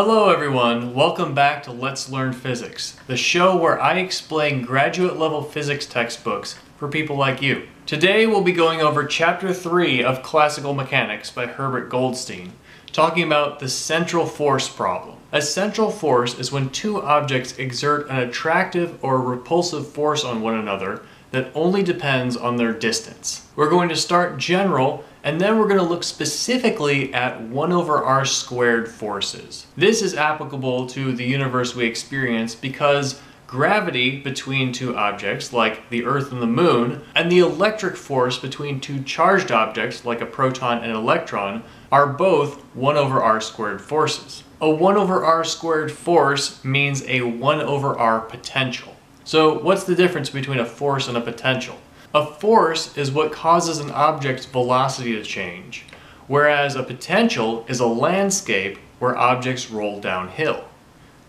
Hello everyone, welcome back to Let's Learn Physics, the show where I explain graduate level physics textbooks for people like you. Today we'll be going over chapter 3 of Classical Mechanics by Herbert Goldstein, talking about the central force problem. A central force is when two objects exert an attractive or repulsive force on one another that only depends on their distance. We're going to start general and then we're going to look specifically at 1 over r squared forces. This is applicable to the universe we experience because gravity between two objects, like the Earth and the Moon, and the electric force between two charged objects, like a proton and an electron, are both 1 over r squared forces. A 1 over r squared force means a 1 over r potential. So what's the difference between a force and a potential? A force is what causes an object's velocity to change, whereas a potential is a landscape where objects roll downhill,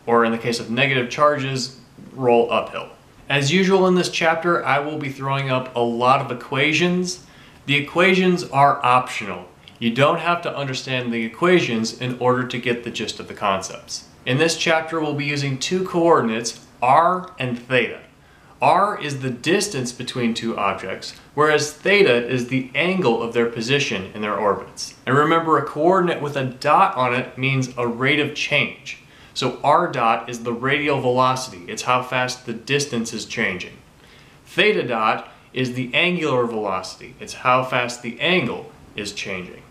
or in the case of negative charges, roll uphill. As usual in this chapter, I will be throwing up a lot of equations. The equations are optional. You don't have to understand the equations in order to get the gist of the concepts. In this chapter, we'll be using two coordinates, r and theta. R is the distance between two objects, whereas theta is the angle of their position in their orbits. And remember, a coordinate with a dot on it means a rate of change. So r dot is the radial velocity. It's how fast the distance is changing. Theta dot is the angular velocity. It's how fast the angle is changing.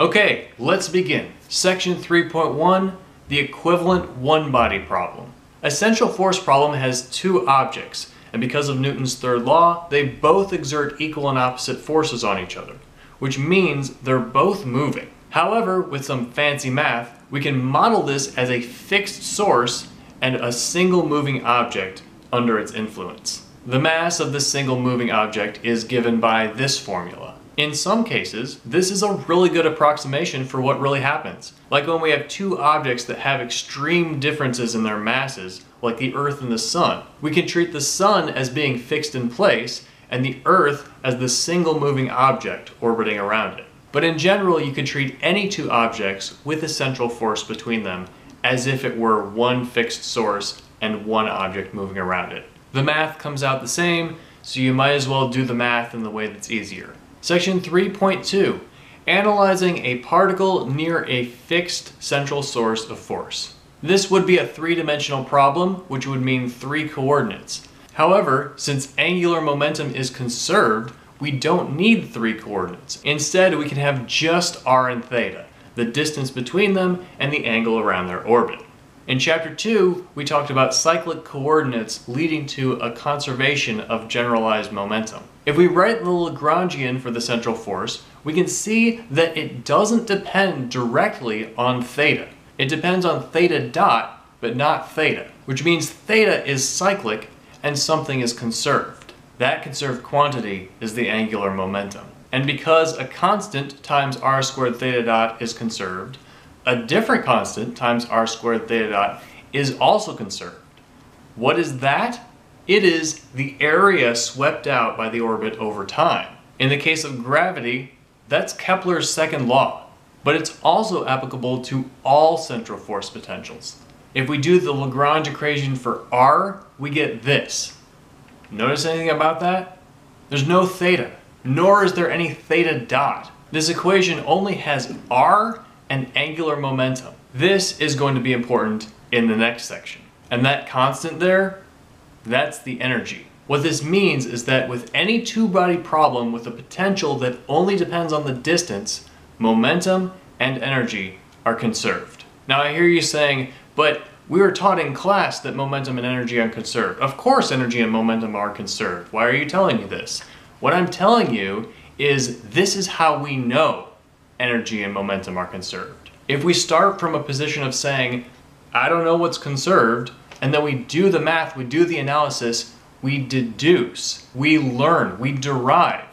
Okay, let's begin. Section 3.1, the equivalent one-body problem. A central force problem has two objects, and because of Newton's third law, they both exert equal and opposite forces on each other, which means they're both moving. However, with some fancy math, we can model this as a fixed source and a single moving object under its influence. The mass of the single moving object is given by this formula. In some cases, this is a really good approximation for what really happens. Like when we have two objects that have extreme differences in their masses, like the Earth and the Sun. We can treat the Sun as being fixed in place, and the Earth as the single moving object orbiting around it. But in general, you can treat any two objects with a central force between them as if it were one fixed source and one object moving around it. The math comes out the same, so you might as well do the math in the way that's easier. Section 3.2 Analyzing a particle near a fixed central source of force. This would be a three-dimensional problem, which would mean three coordinates. However, since angular momentum is conserved, we don't need three coordinates. Instead, we can have just r and theta, the distance between them and the angle around their orbit. In chapter 2, we talked about cyclic coordinates leading to a conservation of generalized momentum. If we write the Lagrangian for the central force, we can see that it doesn't depend directly on theta. It depends on theta dot, but not theta, which means theta is cyclic and something is conserved. That conserved quantity is the angular momentum. And because a constant times r squared theta dot is conserved, a different constant times r squared theta dot is also conserved. What is that? It is the area swept out by the orbit over time. In the case of gravity, that's Kepler's second law, but it's also applicable to all central force potentials. If we do the Lagrange equation for r, we get this. Notice anything about that? There's no theta, nor is there any theta dot. This equation only has r and angular momentum. This is going to be important in the next section. And that constant there, that's the energy. What this means is that with any two-body problem with a potential that only depends on the distance, momentum and energy are conserved. Now I hear you saying, but we were taught in class that momentum and energy are conserved. Of course energy and momentum are conserved. Why are you telling me this? What I'm telling you is this is how we know energy and momentum are conserved. If we start from a position of saying, I don't know what's conserved, and then we do the math, we do the analysis, we deduce, we learn, we derive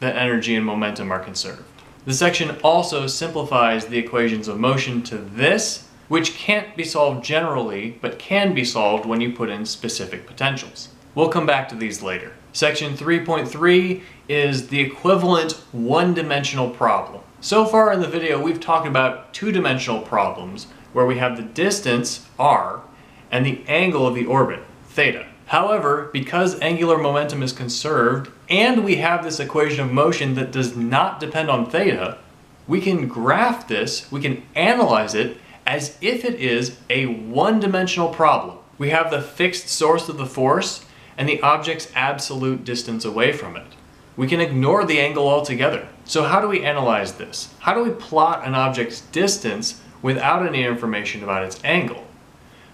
that energy and momentum are conserved. The section also simplifies the equations of motion to this, which can't be solved generally, but can be solved when you put in specific potentials. We'll come back to these later. Section 3.3 is the equivalent one-dimensional problem. So far in the video, we've talked about two-dimensional problems where we have the distance, r, and the angle of the orbit, theta. However, because angular momentum is conserved, and we have this equation of motion that does not depend on theta, we can graph this, we can analyze it as if it is a one-dimensional problem. We have the fixed source of the force and the object's absolute distance away from it. We can ignore the angle altogether. So how do we analyze this? How do we plot an object's distance without any information about its angle?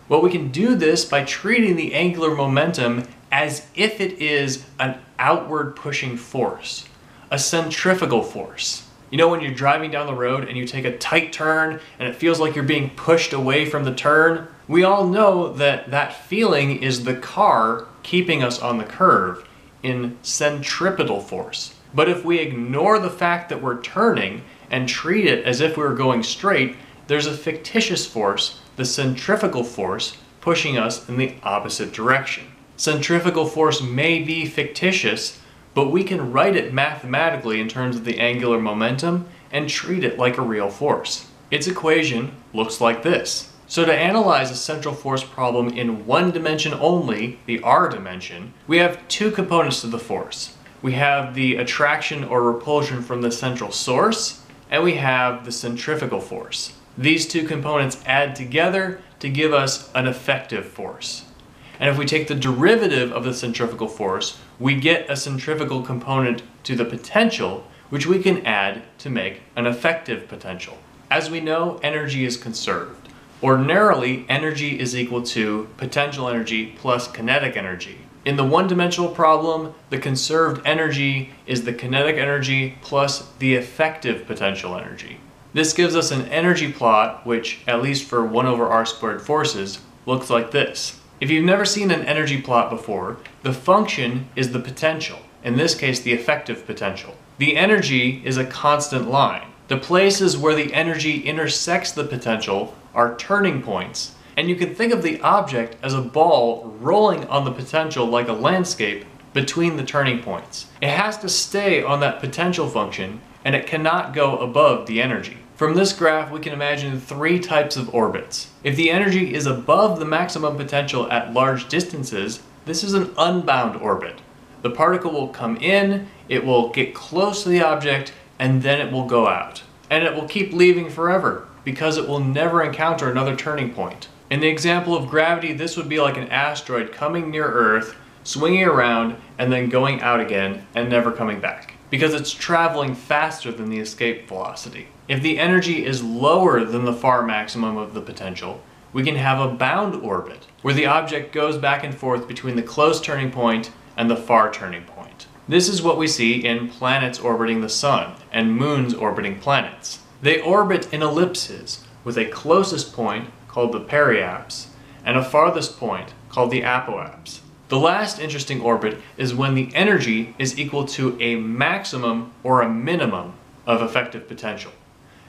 Well, we can do this by treating the angular momentum as if it is an outward pushing force, a centrifugal force. You know when you're driving down the road and you take a tight turn and it feels like you're being pushed away from the turn? We all know that that feeling is the car keeping us on the curve in centripetal force. But if we ignore the fact that we're turning and treat it as if we were going straight, there's a fictitious force, the centrifugal force, pushing us in the opposite direction. Centrifugal force may be fictitious, but we can write it mathematically in terms of the angular momentum and treat it like a real force. Its equation looks like this. So to analyze a central force problem in one dimension only, the r dimension, we have two components to the force. We have the attraction or repulsion from the central source, and we have the centrifugal force. These two components add together to give us an effective force. And if we take the derivative of the centrifugal force, we get a centrifugal component to the potential, which we can add to make an effective potential. As we know, energy is conserved. Ordinarily, energy is equal to potential energy plus kinetic energy. In the one-dimensional problem, the conserved energy is the kinetic energy plus the effective potential energy. This gives us an energy plot which, at least for 1 over r squared forces, looks like this. If you've never seen an energy plot before, the function is the potential, in this case the effective potential. The energy is a constant line. The places where the energy intersects the potential are turning points, and you can think of the object as a ball rolling on the potential like a landscape between the turning points. It has to stay on that potential function and it cannot go above the energy. From this graph we can imagine three types of orbits. If the energy is above the maximum potential at large distances, this is an unbound orbit. The particle will come in, it will get close to the object, and then it will go out. And it will keep leaving forever because it will never encounter another turning point. In the example of gravity, this would be like an asteroid coming near Earth, swinging around, and then going out again and never coming back. Because it's traveling faster than the escape velocity. If the energy is lower than the far maximum of the potential, we can have a bound orbit, where the object goes back and forth between the close turning point and the far turning point. This is what we see in planets orbiting the sun and moons orbiting planets. They orbit in ellipses, with a closest point called the periapse, and a farthest point called the apoapse. The last interesting orbit is when the energy is equal to a maximum or a minimum of effective potential.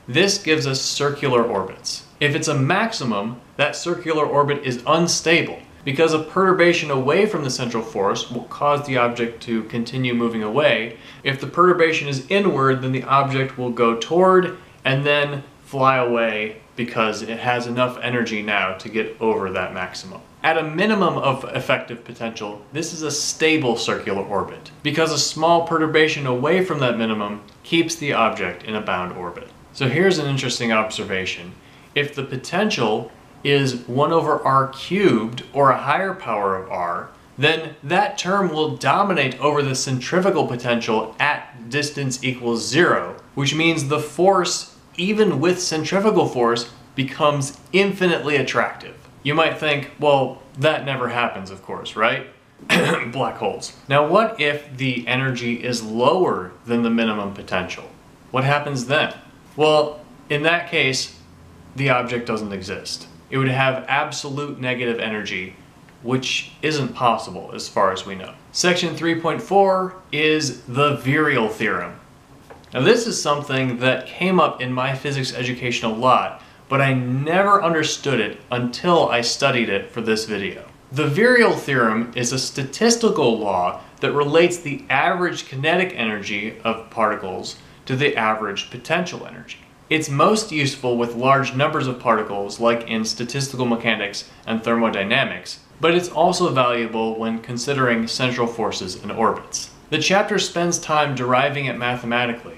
This gives us circular orbits. If it's a maximum, that circular orbit is unstable because a perturbation away from the central force will cause the object to continue moving away. If the perturbation is inward, then the object will go toward and then fly away because it has enough energy now to get over that maximum. At a minimum of effective potential, this is a stable circular orbit because a small perturbation away from that minimum keeps the object in a bound orbit. So here's an interesting observation. If the potential is 1 over r cubed or a higher power of r, then that term will dominate over the centrifugal potential at distance equals zero, which means the force even with centrifugal force, becomes infinitely attractive. You might think, well, that never happens, of course, right? Black holes. Now, what if the energy is lower than the minimum potential? What happens then? Well, in that case, the object doesn't exist. It would have absolute negative energy, which isn't possible as far as we know. Section 3.4 is the virial theorem. Now this is something that came up in my physics education a lot, but I never understood it until I studied it for this video. The virial theorem is a statistical law that relates the average kinetic energy of particles to the average potential energy. It's most useful with large numbers of particles like in statistical mechanics and thermodynamics, but it's also valuable when considering central forces and orbits. The chapter spends time deriving it mathematically,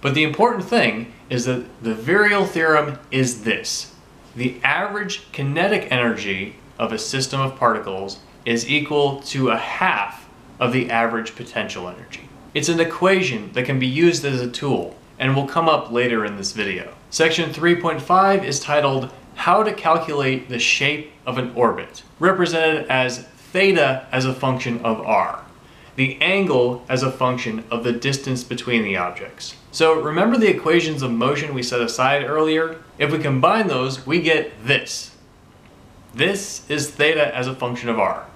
but the important thing is that the virial theorem is this. The average kinetic energy of a system of particles is equal to a half of the average potential energy. It's an equation that can be used as a tool and will come up later in this video. Section 3.5 is titled How to Calculate the Shape of an Orbit, represented as theta as a function of r, the angle as a function of the distance between the objects. So remember the equations of motion we set aside earlier? If we combine those, we get this. This is theta as a function of r.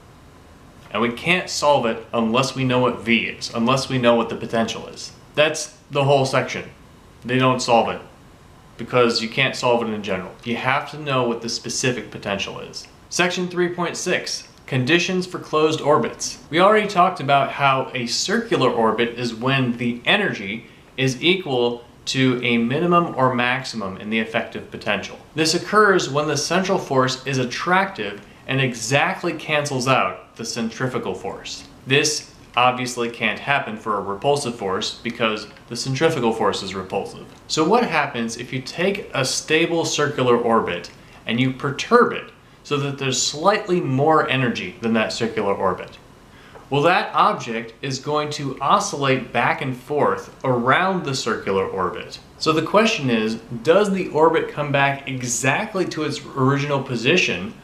And we can't solve it unless we know what v is, unless we know what the potential is. That's the whole section. They don't solve it because you can't solve it in general. You have to know what the specific potential is. Section 3.6 Conditions for closed orbits. We already talked about how a circular orbit is when the energy is equal to a minimum or maximum in the effective potential. This occurs when the central force is attractive and exactly cancels out the centrifugal force. This obviously can't happen for a repulsive force because the centrifugal force is repulsive. So what happens if you take a stable circular orbit and you perturb it so that there's slightly more energy than that circular orbit? Well, that object is going to oscillate back and forth around the circular orbit. So the question is, does the orbit come back exactly to its original position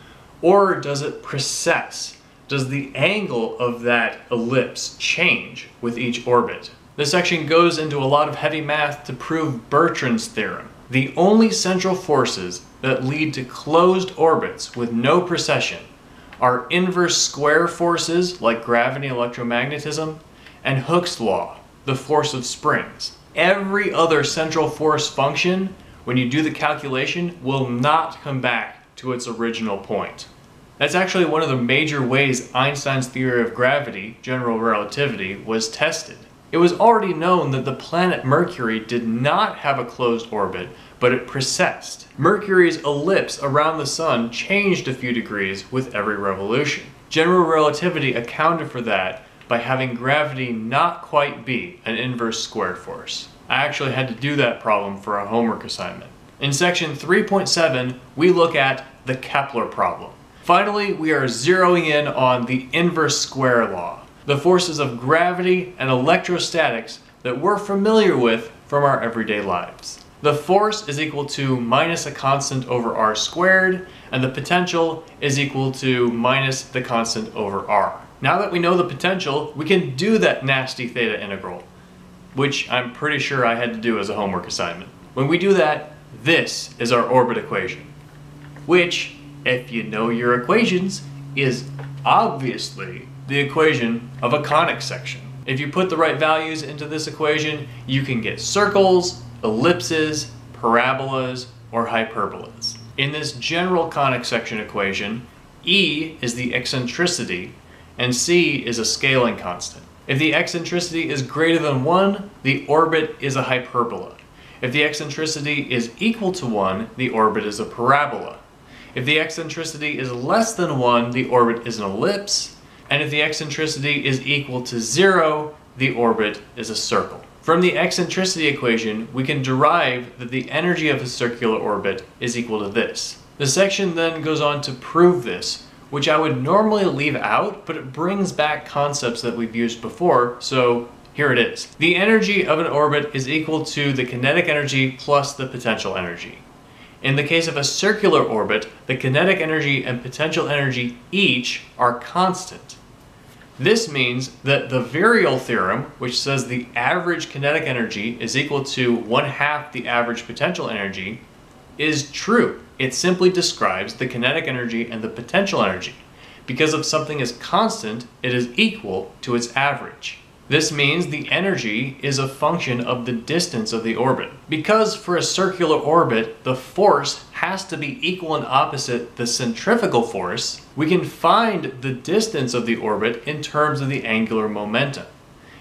or does it precess? Does the angle of that ellipse change with each orbit? This section goes into a lot of heavy math to prove Bertrand's theorem. The only central forces that lead to closed orbits with no precession are inverse square forces like gravity and electromagnetism, and Hooke's law, the force of springs. Every other central force function, when you do the calculation, will not come back to its original point. That's actually one of the major ways Einstein's theory of gravity, general relativity, was tested. It was already known that the planet Mercury did not have a closed orbit, but it precessed. Mercury's ellipse around the sun changed a few degrees with every revolution. General relativity accounted for that by having gravity not quite be an inverse squared force. I actually had to do that problem for a homework assignment. In section 3.7, we look at the Kepler problem. Finally, we are zeroing in on the inverse square law, the forces of gravity and electrostatics that we're familiar with from our everyday lives. The force is equal to minus a constant over r squared, and the potential is equal to minus the constant over r. Now that we know the potential, we can do that nasty theta integral, which I'm pretty sure I had to do as a homework assignment. When we do that, this is our orbit equation, which, if you know your equations, is obviously the equation of a conic section. If you put the right values into this equation, you can get circles, ellipses, parabolas, or hyperbolas. In this general conic section equation, E is the eccentricity and C is a scaling constant. If the eccentricity is greater than 1, the orbit is a hyperbola. If the eccentricity is equal to 1, the orbit is a parabola. If the eccentricity is less than 1, the orbit is an ellipse. And if the eccentricity is equal to 0, the orbit is a circle. From the eccentricity equation, we can derive that the energy of a circular orbit is equal to this. The section then goes on to prove this, which I would normally leave out, but it brings back concepts that we've used before, so here it is. The energy of an orbit is equal to the kinetic energy plus the potential energy. In the case of a circular orbit, the kinetic energy and potential energy each are constant. This means that the virial theorem, which says the average kinetic energy is equal to one half the average potential energy, is true. It simply describes the kinetic energy and the potential energy. Because if something is constant, it is equal to its average. This means the energy is a function of the distance of the orbit. Because for a circular orbit, the force has to be equal and opposite the centrifugal force, we can find the distance of the orbit in terms of the angular momentum.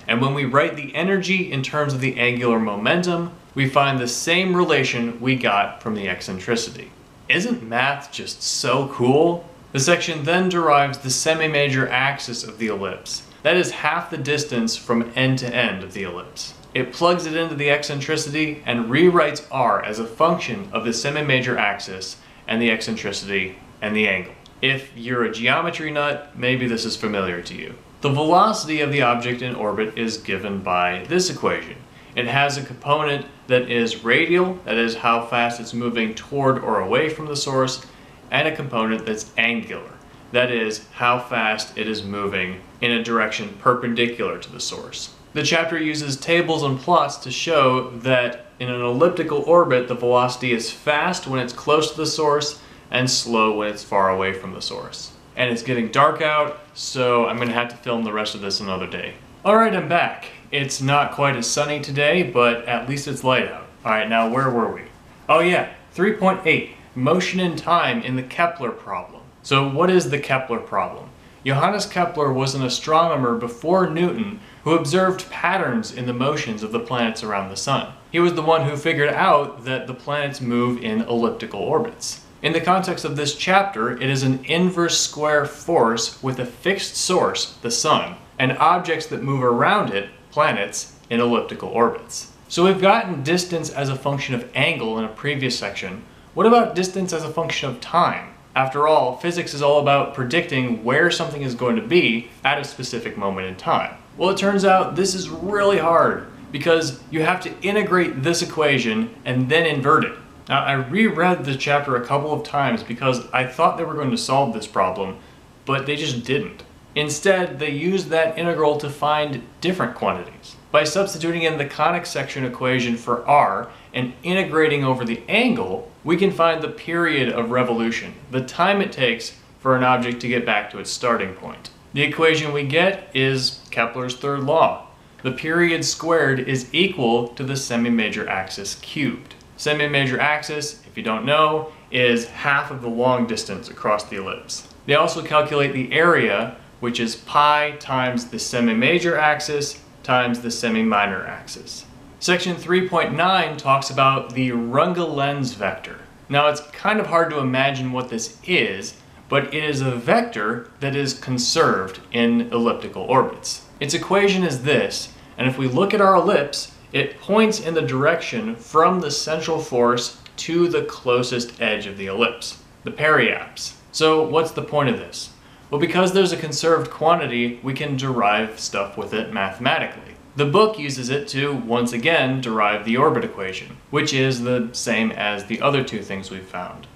And when we write the energy in terms of the angular momentum, we find the same relation we got from the eccentricity. Isn't math just so cool? The section then derives the semi-major axis of the ellipse. That is half the distance from end to end of the ellipse. It plugs it into the eccentricity and rewrites r as a function of the semi-major axis and the eccentricity and the angle. If you're a geometry nut, maybe this is familiar to you. The velocity of the object in orbit is given by this equation. It has a component that is radial, that is how fast it's moving toward or away from the source, and a component that's angular, that is how fast it is moving in a direction perpendicular to the source. The chapter uses tables and plots to show that in an elliptical orbit, the velocity is fast when it's close to the source and slow when it's far away from the source. And it's getting dark out, so I'm gonna have to film the rest of this another day. Alright, I'm back. It's not quite as sunny today, but at least it's light out. Alright, now where were we? Oh yeah, 3.8, motion in time in the Kepler problem. So what is the Kepler problem? Johannes Kepler was an astronomer before Newton who observed patterns in the motions of the planets around the sun. He was the one who figured out that the planets move in elliptical orbits. In the context of this chapter, it is an inverse square force with a fixed source, the sun, and objects that move around it, planets, in elliptical orbits. So we've gotten distance as a function of angle in a previous section. What about distance as a function of time? After all, physics is all about predicting where something is going to be at a specific moment in time. Well, it turns out this is really hard because you have to integrate this equation and then invert it. Now, I reread the chapter a couple of times because I thought they were going to solve this problem, but they just didn't. Instead, they used that integral to find different quantities. By substituting in the conic section equation for r and integrating over the angle, we can find the period of revolution, the time it takes for an object to get back to its starting point. The equation we get is Kepler's third law. The period squared is equal to the semi-major axis cubed. Semi-major axis, if you don't know, is half of the long distance across the ellipse. They also calculate the area, which is pi times the semi-major axis times the semi-minor axis. Section 3.9 talks about the Runge-Lenz vector. Now it's kind of hard to imagine what this is, but it is a vector that is conserved in elliptical orbits. Its equation is this, and if we look at our ellipse, it points in the direction from the central force to the closest edge of the ellipse, the periapse. So what's the point of this? Well, because there's a conserved quantity, we can derive stuff with it mathematically. The book uses it to, once again, derive the orbit equation, which is the same as the other two things we've found.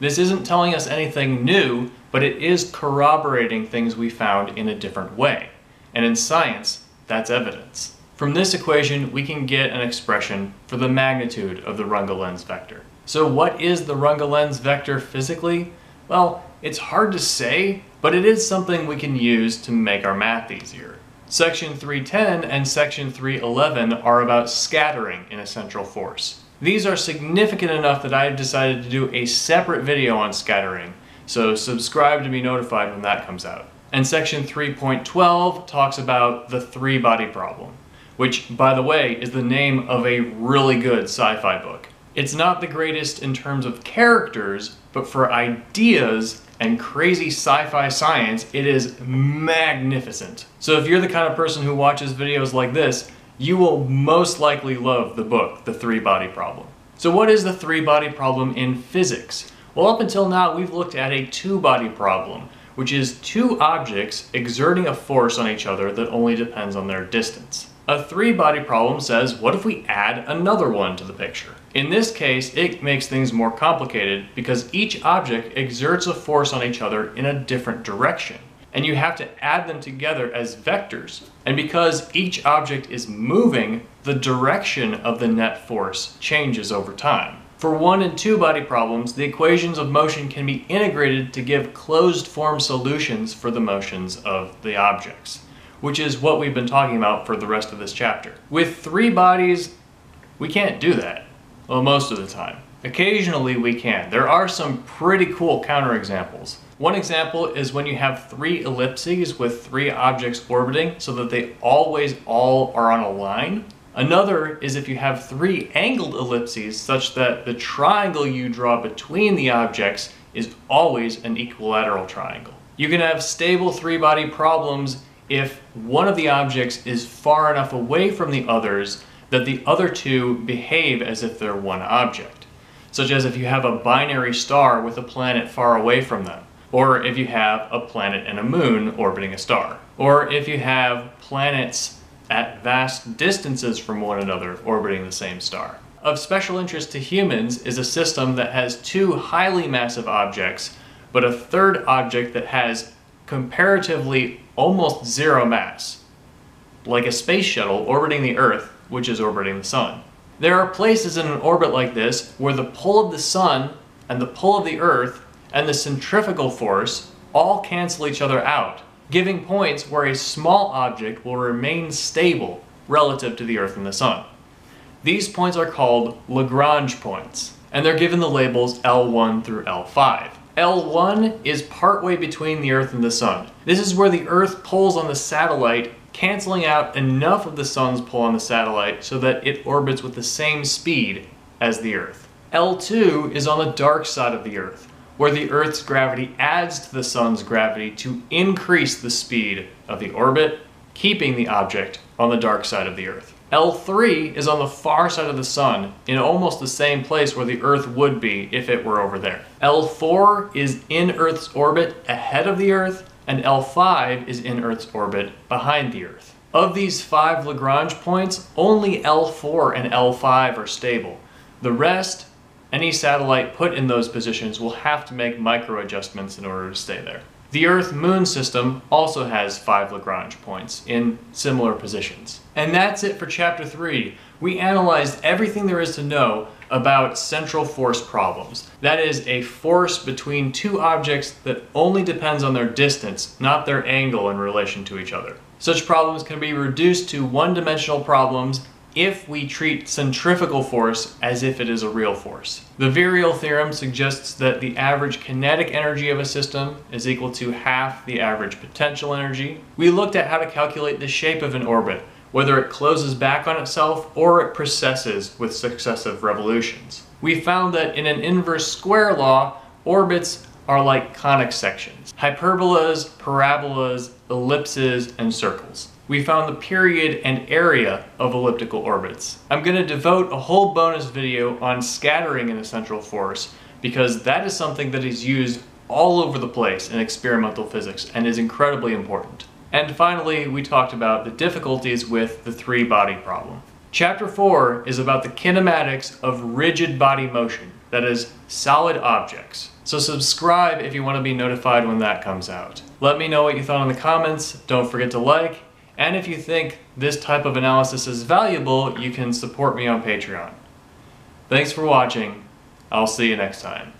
This isn't telling us anything new, but it is corroborating things we found in a different way. And in science, that's evidence. From this equation, we can get an expression for the magnitude of the Runge-Lenz vector. So what is the Runge-Lenz vector physically? Well, it's hard to say, but it is something we can use to make our math easier. Section 310 and Section 311 are about scattering in a central force. These are significant enough that I have decided to do a separate video on scattering, so subscribe to be notified when that comes out. And Section 3.12 talks about the three-body problem which, by the way, is the name of a really good sci-fi book. It's not the greatest in terms of characters, but for ideas and crazy sci-fi science, it is magnificent. So if you're the kind of person who watches videos like this, you will most likely love the book, The Three-Body Problem. So what is the three-body problem in physics? Well, up until now, we've looked at a two-body problem, which is two objects exerting a force on each other that only depends on their distance. A three-body problem says, what if we add another one to the picture? In this case, it makes things more complicated because each object exerts a force on each other in a different direction. And you have to add them together as vectors. And because each object is moving, the direction of the net force changes over time. For one and two body problems, the equations of motion can be integrated to give closed form solutions for the motions of the objects which is what we've been talking about for the rest of this chapter. With three bodies, we can't do that. Well, most of the time. Occasionally we can. There are some pretty cool counterexamples. One example is when you have three ellipses with three objects orbiting so that they always all are on a line. Another is if you have three angled ellipses such that the triangle you draw between the objects is always an equilateral triangle. You can have stable three-body problems if one of the objects is far enough away from the others that the other two behave as if they're one object. Such as if you have a binary star with a planet far away from them, or if you have a planet and a moon orbiting a star, or if you have planets at vast distances from one another orbiting the same star. Of special interest to humans is a system that has two highly massive objects, but a third object that has comparatively almost zero mass, like a space shuttle orbiting the Earth, which is orbiting the Sun. There are places in an orbit like this where the pull of the Sun and the pull of the Earth and the centrifugal force all cancel each other out, giving points where a small object will remain stable relative to the Earth and the Sun. These points are called Lagrange points, and they're given the labels L1 through L5. L1 is partway between the Earth and the Sun. This is where the Earth pulls on the satellite, canceling out enough of the Sun's pull on the satellite so that it orbits with the same speed as the Earth. L2 is on the dark side of the Earth, where the Earth's gravity adds to the Sun's gravity to increase the speed of the orbit, keeping the object on the dark side of the Earth. L3 is on the far side of the Sun, in almost the same place where the Earth would be if it were over there. L4 is in Earth's orbit ahead of the Earth, and L5 is in Earth's orbit behind the Earth. Of these five Lagrange points, only L4 and L5 are stable. The rest any satellite put in those positions will have to make micro adjustments in order to stay there. The Earth-Moon system also has five Lagrange points in similar positions. And that's it for Chapter 3. We analyzed everything there is to know about central force problems. That is a force between two objects that only depends on their distance, not their angle in relation to each other. Such problems can be reduced to one-dimensional problems if we treat centrifugal force as if it is a real force. The virial theorem suggests that the average kinetic energy of a system is equal to half the average potential energy. We looked at how to calculate the shape of an orbit, whether it closes back on itself or it precesses with successive revolutions. We found that in an inverse square law, orbits are like conic sections, hyperbolas, parabolas, ellipses, and circles we found the period and area of elliptical orbits. I'm going to devote a whole bonus video on scattering in a central force because that is something that is used all over the place in experimental physics and is incredibly important. And finally, we talked about the difficulties with the three-body problem. Chapter 4 is about the kinematics of rigid body motion, that is, solid objects. So subscribe if you want to be notified when that comes out. Let me know what you thought in the comments, don't forget to like, and if you think this type of analysis is valuable, you can support me on Patreon. Thanks for watching. I'll see you next time.